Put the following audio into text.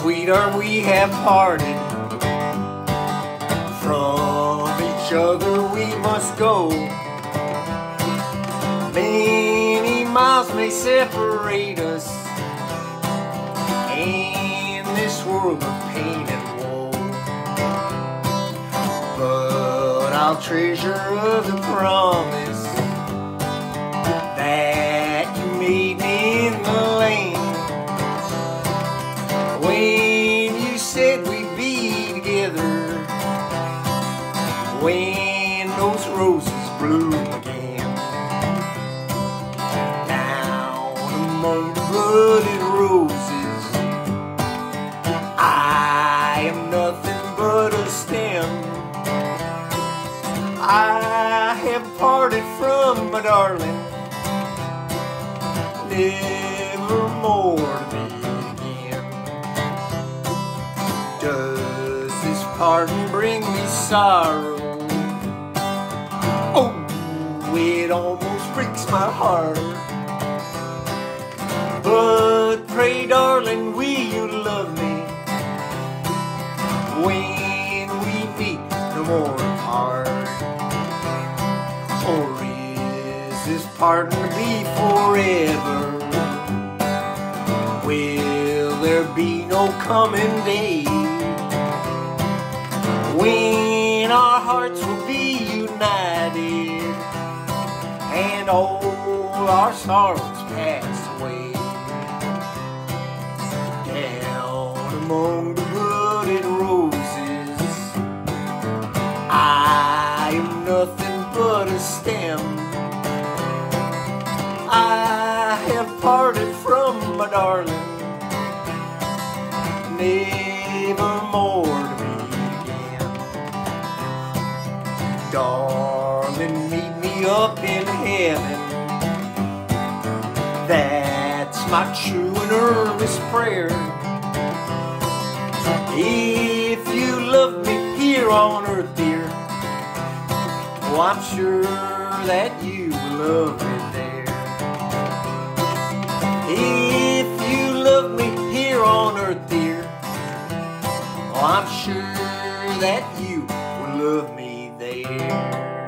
sweetheart, we have parted. From each other we must go. Many miles may separate us in this world of pain and woe. But I'll treasure the promise when those roses bloom again. Down among the budded roses, I am nothing but a stem. I have parted from my darling, never more to meet again. Does this parting bring me sorrow? It almost breaks my heart. But pray, darling, will you love me when we meet no more apart? Or is this parting to be forever? Will there be no coming day when our hearts will be united and all our sorrows pass away? Down among the budded roses, I am nothing but a stem. I have parted from my darling, never more to meet again. Darling, meet me up in heaven. That's my true and earnest prayer. If you love me here on earth, dear, oh, I'm sure that you will love me there. If you love me here on earth, dear, I'm sure that you will love me there.